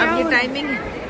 अब ये टाइमिंग है।